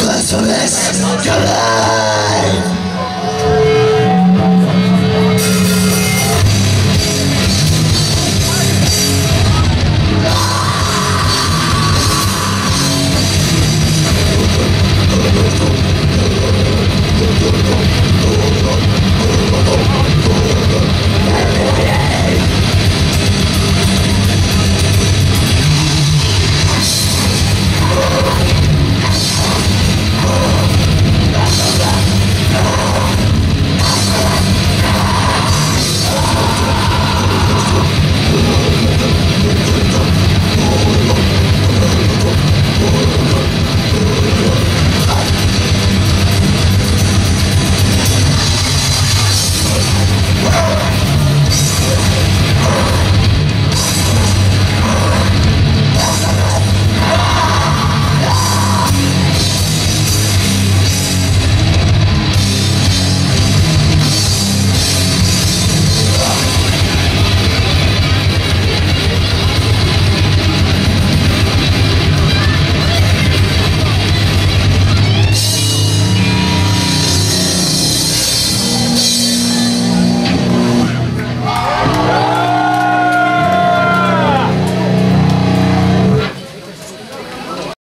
Blasphemous! Come!